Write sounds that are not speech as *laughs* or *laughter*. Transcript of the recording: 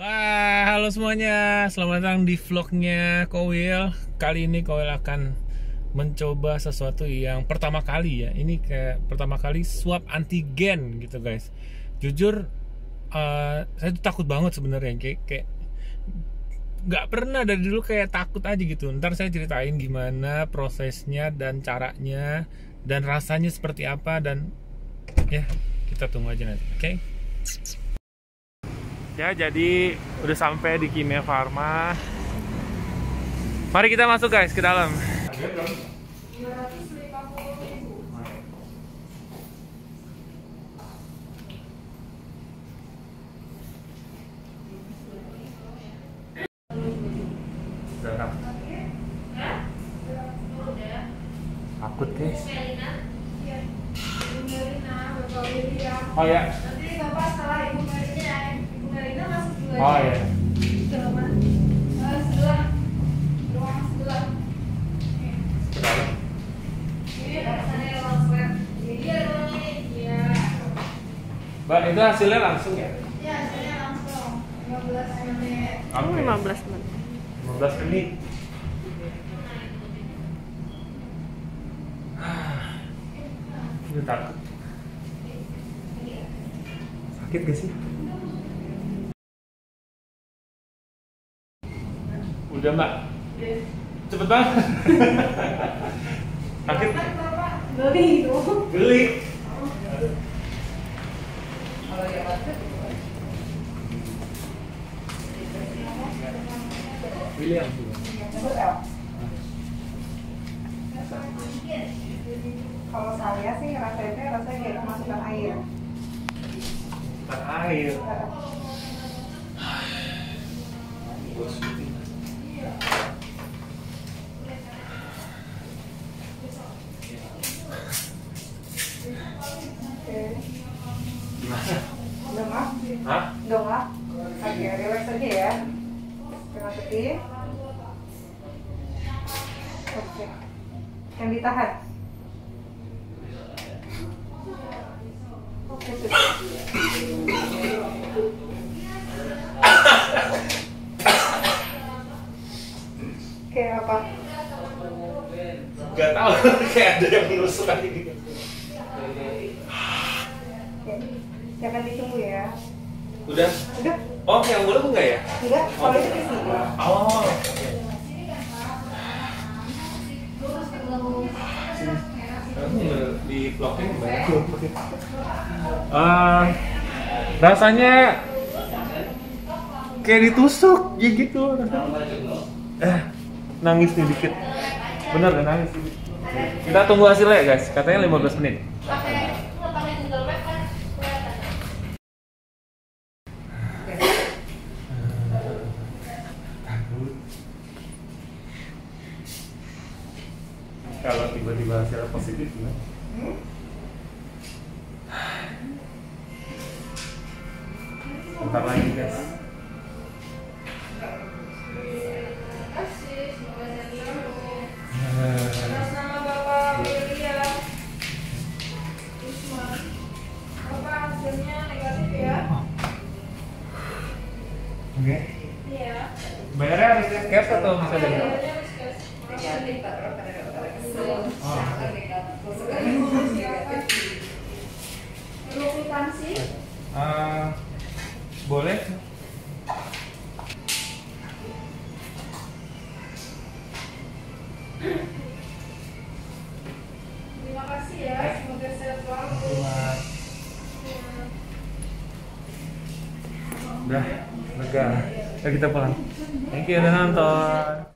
Wah, halo semuanya. Selamat datang di vlognya Kowil. Kali ini Kowil akan mencoba sesuatu yang pertama kali ya. Ini kayak pertama kali swab antigen gitu guys. Jujur, uh, saya tuh takut banget sebenarnya kayak kayak nggak pernah dari dulu kayak takut aja gitu. Ntar saya ceritain gimana prosesnya dan caranya dan rasanya seperti apa dan ya kita tunggu aja nanti. Oke? Okay? Ya, jadi udah sampai di Kimia Farma. Mari kita masuk guys ke dalam. Takut guys. Oh ya. Nanti bapak setelah ibu Melina, ibu Melina masuk dulu Oh sebelah. Ruang sebelah. Iya. Mbak, itu hasilnya langsung ya? Iya, hasilnya langsung 15 menit. Oke. 15 menit. 15 menit. Ini takut. Sakit gak sih? Udah mbak, cepet banget. *laughs* Sakit? Kan bapak beli itu. Geli. William. Kalau saya sih rasanya rasanya kayak kemasukan air. Bukan air. Oke. Gimana? Dongak, Hah? dongak. Oke, relax aja ya. Jangan sedih. Oke. Yang ditahan. Oke, sudah. Oke, apa? Gak tau, *laughs* kayak ada yang menusuk aja gitu. Oke. Jangan ditunggu ya. Udah? Udah? Oh, yang belum enggak ya? Enggak, kalau itu di sini. Oh. di vlognya banyak Eh, rasanya kayak ditusuk ya gitu eh nangis nih dikit bener nangis kita tunggu hasilnya ya guys katanya 15 menit kalau tiba-tiba hasilnya positif gimana? Bentar lagi guys. Ya? Oke. Iya. Bayarnya harus cash atau bisa dari? Boleh. Terima kasih ya, semoga sehat selalu. Udah, lega. Kita pulang. Thank you udah nonton.